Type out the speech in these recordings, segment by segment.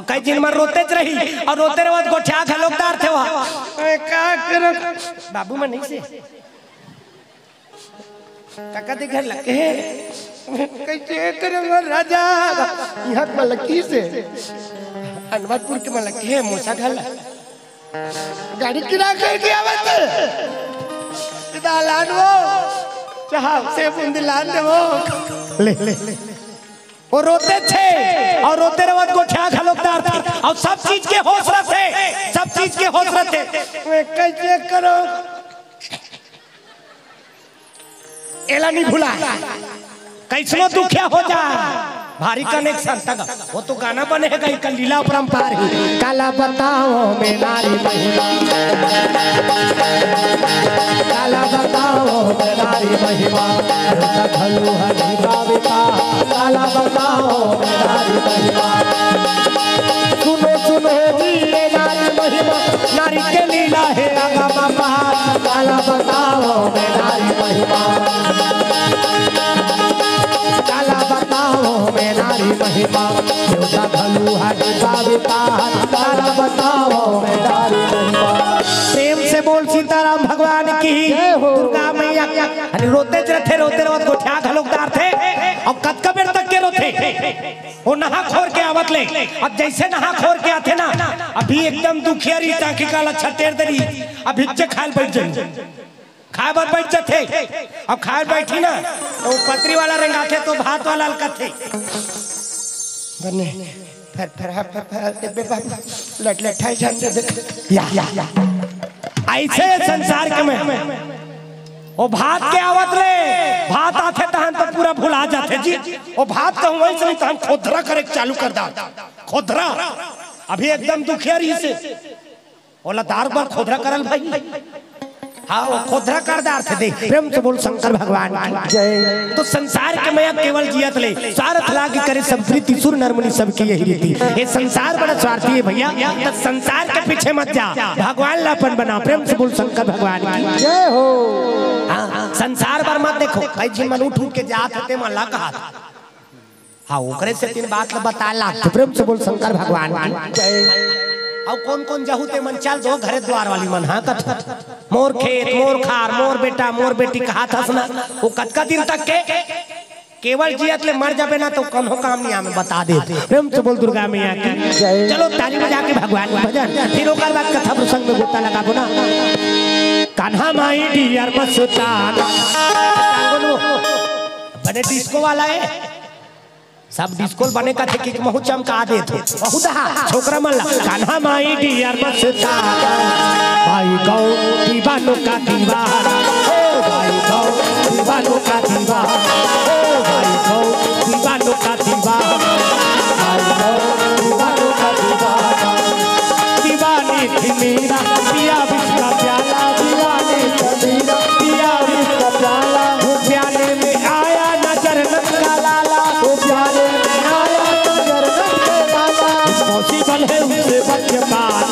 अब कई दिन में रोते रही और रोते रहो गोठिया खलोकदार थे वहाँ। करो बाबू में नहीं से। काका दे घर लगे कैसे करो राजा? यहाँ के मलकी से। अनवरपुर के मलकी है मूसा घर गाड़ी किरा करके आवत दालान वो चाह से बुंदिलान वो। ले ले। वो रोते थे। और रोते रवत गोठिया खलोकदार थे। और सब चीज़ के हौसला थे सब चीज़ के हौसला थे वे कैसे करो? एला नहीं भूला। कैसनो दुखिया हो जा। भारी कनेक्शन तक वो तो गाना बनेगा ही कल लीला परंपार ही। काला बताओ मैं नारी बताओ मैं नारी महिमा खलू हरी बाविका काला बताओ नारी महिमा। सुनो सुनो ये नारी महिमा, नारी के लीला है आगा बाबा, काला बताओ नारी महिमा। काला बताओ मैं नारी महिमा देवता भलू हरी बाविका काला बताओ मैं नारी महिमा। प्रेम से बोल सीताराम भगवान की दुर्गा मैया अरे रोते थे रोते रोते गोठिया खलोकदार थे और कद बेर तक के रोते वो नहा खोर के आवत ले अब जैसे नहा खोर के आते ना अभी एकदम दुखियारी ताकि काला छटेर दरी अभी चे खाल बैठ जाई खाए बर बैठ जाते अब खाए बैठी ना तो पत्री वाला रंगाते तो भात वाला हल्का थे बने फिर फिर फिर फिर लट लट ठाई जान दे या या या ऐसे संसार के में। ओ भात के आवत रे। भात आथे तहन तो पूरा भुला जाते जी। ओ भात कहूँ वैसे से तहन खोदरा करे चालू कर दा खोदरा। अभी एकदम दुखिया रही से। ओला दार बार खोदरा करल भाई। हाँ वो करदार थे देख प्रेम से बोल शंकर भगवान की। जय। तो संसार के मैं केवल जियत ले सारथ लाग करे सब प्रीति, सुर नरमुनि सबकी यही रीति। ये संसार बड़ा स्वार्थी है भैया। तो संसार के पीछे मत जा। भगवान लापन बना। प्रेम से बोल शंकर भगवान की। जय हो। हाँ संसार पर मत देखो। कई जी, मन उठ उठ के जात होते, मन ला कहा हाँ ओकरे से तीन बात ला बता ला। तो प्रेम से बोल शंकर भगवान की। जय। और कौन कौन जहू ते मन चल दो घरे द्वार वाली मन हाँ कथ मोर खेत, मोर खार, मोर बेटा, मोर बेटी कहा था सुना वो कतका दिन तक के केवल जियत ले मर जाबे ना तो कौन काम नहीं हमें बता दे प्रेम से बोल दुर्गा मैया की, चलो ताली बजा के भगवान भजन, फिर ओकर बाद कथा प्रसंग में गोता लगा ना। कान्हा माई डियर मस्तान। बने डिस्को वाला है। सब डिस्को बने का थे कि महु चमका दे थे। बहुत हा छोकरा मल्ला कान्हा माई डियर मस्ता भाई गौ दीवानो का दीवाना ओ, भाई गौ दीवानो का दीवाना ओ, भाई गौ दीवानो का दीवाना भाई गौ दीवानो का दीवाना दीवानी थी मेरा। your body.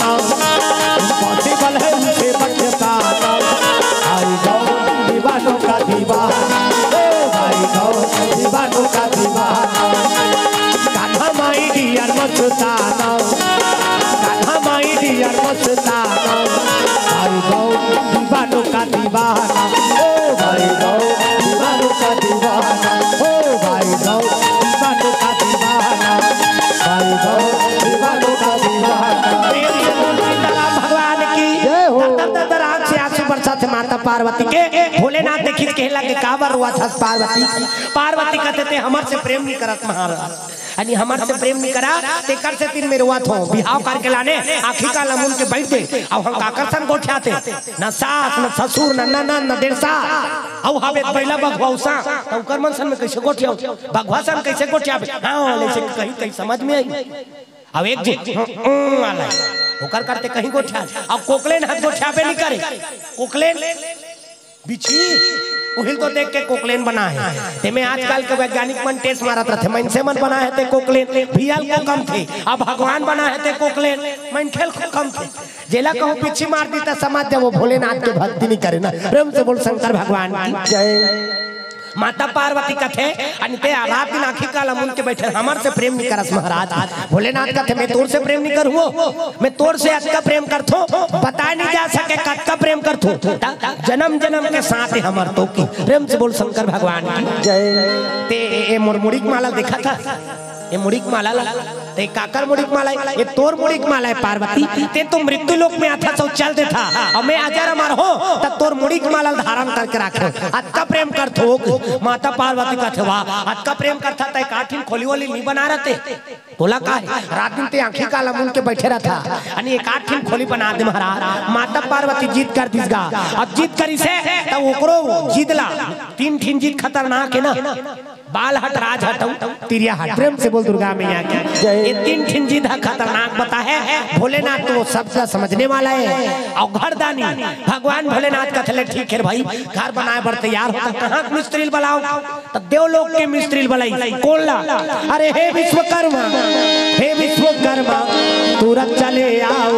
पार्वती के भोलेनाथ ने खींच के लगे काबर हुआ था पार्वती पार्वती कहते थे, हमर से प्रेम नहीं करत महाराज। यानी हमारे से प्रेम नहीं करा, ते कर से तीन मेरे हुआ थो। बिहाव करके लाने आखी का लमुन के बैठते, अब हम आकर्षण को ठाते न सास, न ससुर, न ननन न देरसा। अब हवे पहला बघवाउसा तो कर मन सन में कैसे गोठिया बघवासन कैसे गोठिया हाँ लेसे कहीं कहीं समझ में आई। अब एक जी वाला होकर करते कहीं गोठिया अब कोकलेन हाथ गोठिया पे नहीं करे। कोकलेन बिछी उहिल तो देख के कोकलेन बना है। ते में आजकल के वैज्ञानिक मन टेस्ट मारत रहते, मन से मन बना है ते कोकलेन। भियल को कम थे, अब भगवान बना है ते कोकलेन। मन खेल को कम थे। जेला कहूँ पीछे मार दी तो समाज जब वो भोलेनाथ के भक्ति नहीं करे ना। प्रेम से बोल, शंकर भगवान की जय। माता पार्वती कथे आणि ते रात दिन आखी काला मुन के बैठे हमार से प्रेम नहीं करस महाराज। भोलेनाथ कथे, मैं तोर से प्रेम नहीं करू मैं तोर से अतका प्रेम करथो। बता नहीं जा सके कत का प्रेम करथो। जन्म जन्म के साथ ही हमार तो की। प्रेम से बोल शंकर भगवान की। जय। ते ये मुरमुड़ी माला देखा था। ये मुड़ी की माला ते काकर मुड़ी की माला है, ये तोर मुड़ी की माला है पार्वती। ते तो मृत्यु लोक में आता तो चल दे था। और मैं अजर अमर हो तब तोर मुड़ी की माला धारण करके रखे। अत्का प्रेम कर थो माता पार्वती का थे वाह। अत्का प्रेम करता ते काठिन खोली वाली नहीं बना रहते बोला का? रात दिन ते आंखी काला मुन के बैठे रहता अनि एक आठिन खोली बना दे महाराज। माता पार्वती जीत कर दिसगा अब जीत करी से तब ओकरो जीतला तीन ठीन जीत खतरनाक है ना। बाल हट राज हटऊ तिरिया हट प्रेम से बोल दुर्गा मैया की। ये तीन ठीन है खतरनाक बता है। भोलेनाथ तो सबका समझने वाला है। और घर दानी भगवान भोलेनाथ का थले ठीक है भाई। घर बनाए बर तैयार होता कहाँ के मिस्त्री बुलाओ? तब देवलोक के मिस्त्री बुलाई। कौन ला अरे हे विश्वकर्मा हे विश्वकर्मा तुरंत चले आओ।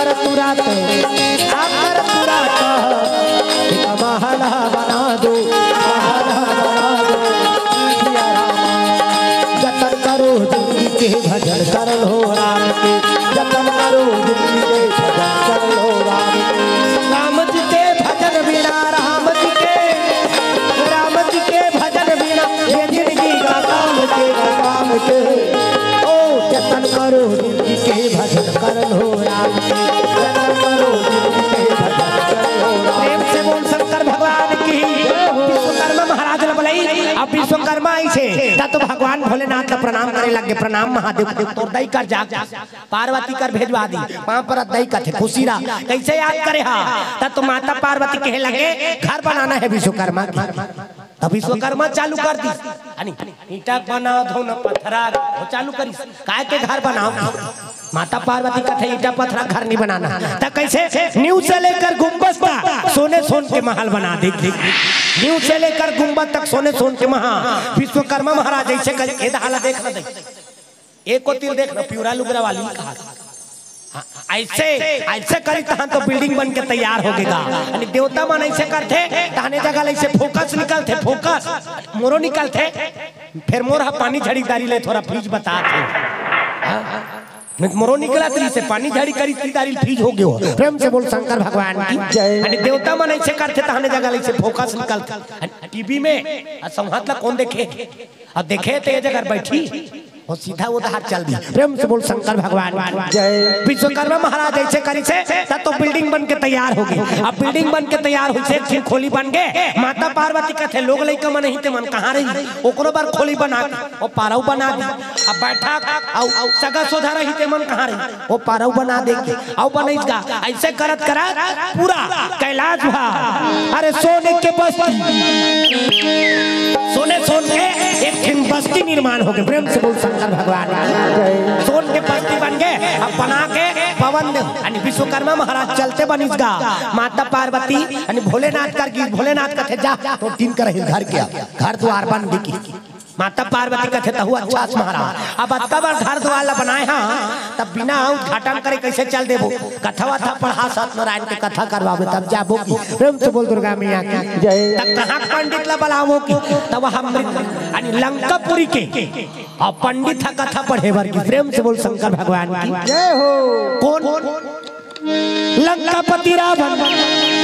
तुरंत आकर तुरंत एक महल बना दो महल बना दो करो भजन कर लो राम के जतन करो ज़िंदगी के भजन कर लो राम के राम जी के भजन बिना राम जी के राम जी के भजन बिना ये ज़िंदगी का काम के काम के। ओ जतन करो। विश्वकर्मा आई छे। ता भगवान भोलेनाथ का प्रणाम करे लगे। प्रणाम महादेव तोर दई कर जा। पार्वती कर भेजवा दी। वहाँ पर दई का थे। खुशी रहा कैसे याद करे हा? ता तो माता पार्वती कहे लगे, घर बनाना है विश्वकर्मा की। तब विश्वकर्मा चालू कर दी। अनि, ईटा बनाओ धो न पत्थरा चालू करी काय के घर बनाओ? माता पार्वती का थे ईटा पत्थरा घर नहीं बनाना। तब कैसे? न्यू से लेकर गुंबद तक सोने सोन के महल बना दी न्यू से लेकर गुंबद तक सोने सोन के महल। विश्वकर्मा महाराज ऐसे कर ये हाला देख ना एक को तीर देख ना प्यूरा लुगरा वाली कहा हाँ, ऐसे ऐसे करी तहन तो बिल्डिंग बन के तैयार हो गएगा यानी देवता मन ऐसे करते तहने जगह ऐसे फोकस निकलते फोकस। मोरो निकलते। फिर मोर हा पानी झड़ी दारी ले थोड़ा फ्रीज बता थे? नहीं तो मोरो निकला तरी से पानी झाड़ी करी तरी दारी फ्रीज हो गयो। प्रेम से बोल शंकर भगवान की। जय। अरे देवता मन ऐसे करते तहने जगह ले से फोकस निकल टीवी में आ संहात ला कौन देखे? अब देखे ते जगह बैठी। वो सीधा उधर चल दी। प्रेम से बोल, शंकर भगवान, जय। विश्वकर्मा महाराज ऐसे करी से, तब तो बिल्डिंग बन के तैयार हो गई। अब बिल्डिंग बन के तैयार हुई से खोली बन गए, माता पार्वती का थे लोग लइका मन ही मन, कहाँ रही? ओकरो बार खोली बना वो पारव बना दी। अब बैठा औ सगा सोधा रही ते मन, कहाँ रही? वो पारव बना दे के औ बनैस गा। ऐसे करत करत पूरा कैलाश भा अरे सोने के बस्ती। सोने सोन के एक बस्ती निर्माण हो गए। प्रेम से बोल शंकर भगवान। सोन के बस्ती बन गए, अब बना के पवन विश्वकर्मा महाराज चलते बनिस गा माता पार्वती भोलेनाथ कर भोलेनाथ का जा तो तीन कर घर घर द्वार बन गई। माता पार्वती का थे तहु अच्छा महाराज। अब अत्ता बार घर द्वार ला बनाए हाँ? तब बिना उद्घाटन करे कैसे चल देबो? कथा वथा पढ़ा सत्यनारायण के कथा करवाबे तब जाबो की। प्रेम से बोल दुर्गा मैया की। जय तब कहाँ पंडित ला बुलावो की? तब हम यानी लंकापुरी के। और पंडित था कथा पढ़े बर की। प्रेम से बोल शंकर भगवान की। जय हो। कौन? लंकापति रावण।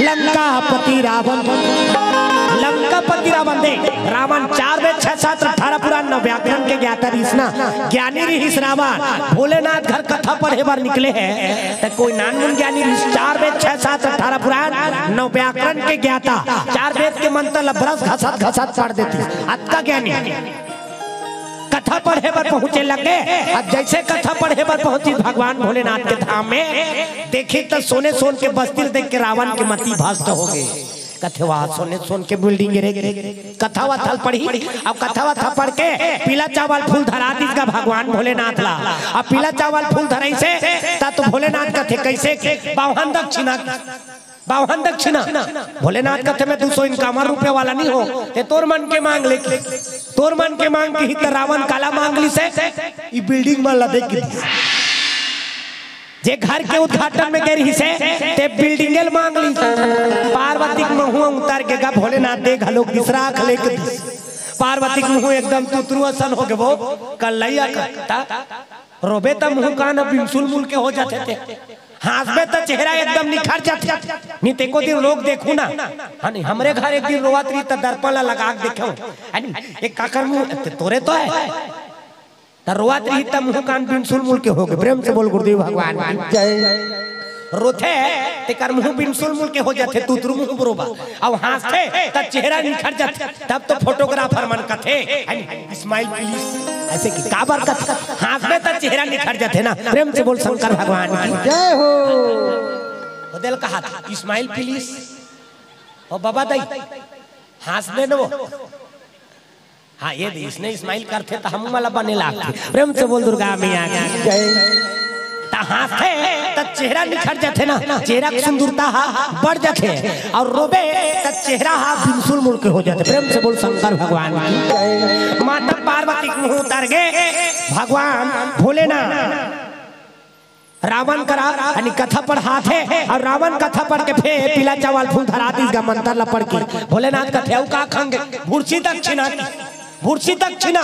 लंकापति रावण। लंकापति रावण दे रावण चार वेद छह सात अठारह पुराण व्याकरण के ज्ञाता ऋषना ज्ञानी ऋषि रावण भोलेनाथ घर कथा पढ़े बार निकले हैं। तो कोई नानमुन ज्ञानी ऋषि चार वेद छह सात अठारह पुराण नौ व्याकरण के ज्ञाता। चार वेद के मंत्र लभरस घसत घसत पढ़ देती। अत्का ज्ञानी। कथा पढ़े पर पहुँचे लगे। अब जैसे कथा पढ़े पर पहुँची भगवान भोलेनाथ के धाम में, देखी तो सोने सोन के बस्ती देख के रावण के मती भस्त हो गए कथे वाह सोने सोन के बिल्डिंग रे कथा वथल पढ़ी? अब कथा वथा पढ़ के पीला चावल फूल धरा का भगवान भोलेनाथ ला। अब पीला चावल फूल धराई से ता तो भोलेनाथ कथे कैसे? बावन दक्षिणा। बावन दक्षिणा। भोलेनाथ कथे में तू सौ इनकामर रुपए वाला नहीं हो। ते तोर मन के मांग ले। तोर मन के मांग के ही त रावण काला मांग ली से। ई बिल्डिंग में लदे की जे घर के उद्घाटन में गई से ते बिल्डिंगल मांग ली। पार्वती के मुँह उतार के गा भोलेनाथ देख लोग तीसरा आँख लेके पार्वती के मुँह एकदम तुतरू असन हो वो। कल्लैया करता रोबे त मुँह कान बिनसुल मुल के हो जाते थे। हंसबे तो चेहरा एकदम निखर जाते। नहीं ते को दिन लोग देखू ना। हाँ हमरे घर एक दिन रोवत रही दर्पण लगा के देखो एक काकर मुँह, तोरे तो है। त रोवत रही त मुँह कान बिनसुल मुल के हो गए प्रेम से बोल गुरुदेव भगवान। जय। रोथे ते कर मुँह बिनसुल मुल के हो जाते तुतरू मुँह बरोबर अब हँसते त चेहरा निखर जाते तब तो फोटोग्राफर मन कथे स्माइल प्लीज़ ऐसे की काबर कथ हंसबे त चेहरा निखर जाते ना। प्रेम से बोल शंकर भगवान की। जय हो। वो दिल कहा था स्माइल प्लीज़ ओ बाबा दाई हंसबे न वो। हाँ ये दे, इसने स्माइल करते तो हम वाला बने लागते प्रेम से बोल दुर्गा मैया। ता हँसते त चेहरा निखर जाते ना। चेहरा की सुंदरता हा बढ़ जाते। और रोबे त चेहरा हा बिल्कुल मुड़ के हो जाते। प्रेम से बोल शंकर भगवान माता पार्वती के मुँह उतर गए भगवान भोलेनाथ। रावण करा यानी कथा पढ़ हाथ है। और रावण कथा पढ़ के फिर पीला चावल फूल धरा दी मंत्र ला पढ़ के। भोलेनाथ कथे का खंगे भूर्सी दक्षिणा भूर्सी दक्षिणा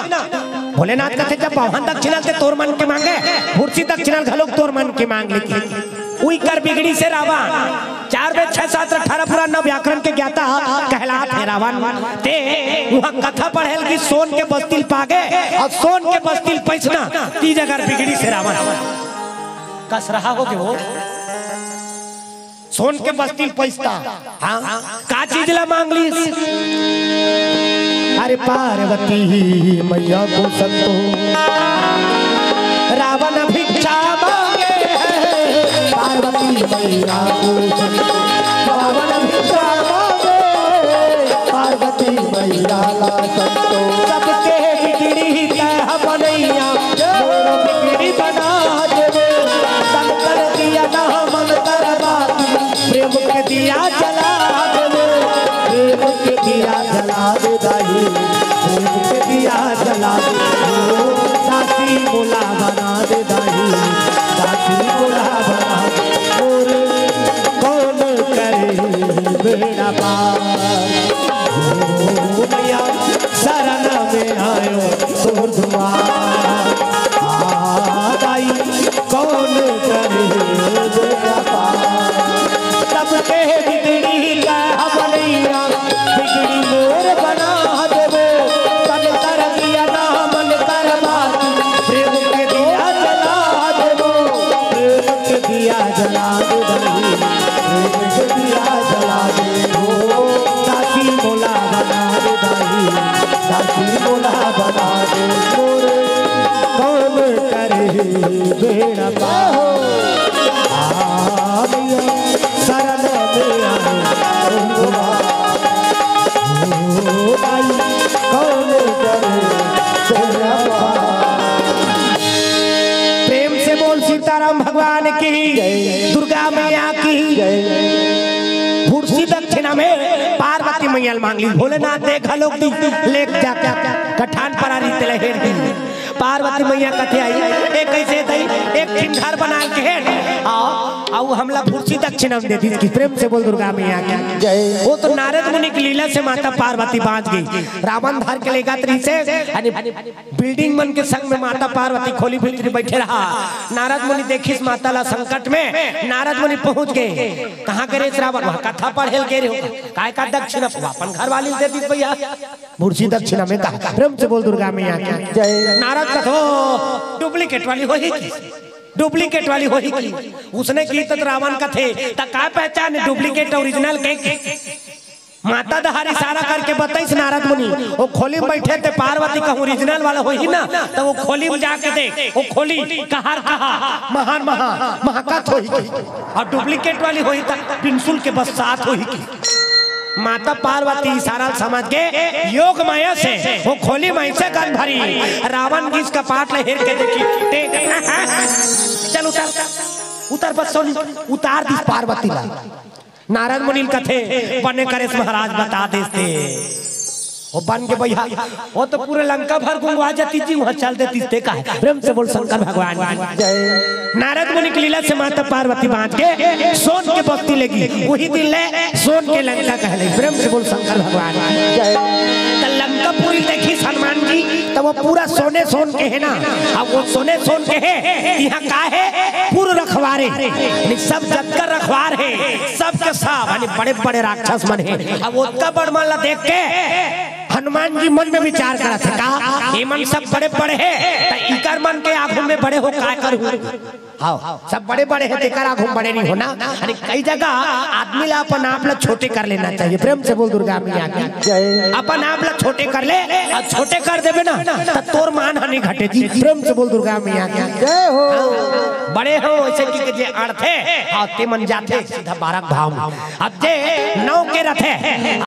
भोलेनाथ कथे जब भवन दक्षिणा से तोर मन के मांगे भूर्सी दक्षिणा घलोक तोर मन के मांग लेती उई कर बिगड़ी से रावण। चार बे छह सात अठारह पूरा नव व्याकरण के ज्ञाता कहलात है रावण। ते वहाँ कथा पढ़ेल की सोन के बस्तिल पागे और सोन के बस्तिल पैसना। ती जगह बिगड़ी से रावण। कस रहा हो कि वो? सोन के बस्तिल पैसता हाँ? का चीज़ ला मांग ली अरे पार्वती मैया को संतो। रावण भिक्षा मांगे पार्वती मैया को संतो। रावण भिक्षा मांगे पार्वती मैया का संतो। दिया जला देवे प्रेम के दिया जला दे दाई। प्रेम के दिया जला दे। बोला बना दे दाई। बोला बना कौन करे बेड़ा पार प्रेम से बोल सीताराम भगवान की, दुर्गा मैया की भूर्सी दक्षिणा में पार्वती मैया मांग भोलेनाथ देखा लोग लेक जा कठान पर हेर दी। पार्वती मैया कथे आई? एक कैसे दई एक ठिंडार बना के हेर आओ आओ हमला भूर्सी दक्षिणा में दे दी इसकी। प्रेम से बोल दुर्गा मैया की। जय। वो तो नारद मुनि की लीला से माता पार्वती बाँध गई। रावण धर के लेगा त्री से बिल्डिंग मन के संग में माता पार्वती खोली भीतरी बैठे रहा। नारद मुनि देखिस माता ला संकट में। नारद मुनि पहुँच गए। कहाँ करे रावण? वहाँ कथा पढ़े गए काय का दक्षिणा? अपन घर वाली दे दी भैया। मुर्शी दक्षिणा में कहा प्रेम से बोल दुर्गा मैया की। जय। नारद कथो डुप्लीकेट वाली होई की डुप्लीकेट वाली होई की। उसने की तो रावण का थे। त का पहचान डुप्लीकेट ओरिजिनल के? माता दहार इशारा करके बताइस नारद मुनि। वो खोली बैठे थे, पार्वती का ओरिजिनल वाला होई ना? तो वो खोली में जाके देख वो खोली, कहार कहा। महान महा महाकत की। और डुप्लीकेट वाली होई तक पिंसुल के बस साथ होई की। माता पार्वती सारा समझ के योग माया से वो खोली माई से गन भरी। रावण की इसका पाठ ले के देखी। चल उतर। उतर बस सोनी। उतार दी पार्वती नारद मुनि कथे बने करे महाराज बता देते। वो बन के भैया, वो तो पूरे लंका भर घुमवा जाती जी वहाँ चल देती थे का प्रेम से बोल, शंकर भगवान। की नारद मुनि लीला से माता पार्वती बाँध के सोन के बस्ती लगी। वही दिन ले सोन के लंका कहले। प्रेम से बोल, शंकर भगवान। की तो लंका पूरी देखी सलमान जी तो वो पूरा सोने सोन के है ना? अब वो सोने सोन के है, यहाँ का है? पूर्व रखवारे। सब जग का रखवार है। सब के सब यानी बड़े बड़े राक्षस मन है। अब उसका बड़मल्ला देख के हनुमान जी मन में विचार करा थे का ये मन सब बड़े बड़े है तो इकर मन के आँखों में बड़े हो काय करूँ हाँ? सब बड़े बड़े हैं तेकर आँखों में बड़े नहीं होना। अरे कई जगह आदमी ला अपन आप ला छोटे कर लेना चाहिए। प्रेम से बोल दुर्गा मैया की अपन आप ला छोटे कर ले और छोटे कर देवे ना तो तोर मान हानि घटे जी। प्रेम से बोल दुर्गा मैया की जय हो। बड़े हो ऐसे की के जे अर्थ है और ते मन जाते सीधा बारक भाव में। अब जे नौ के रथ है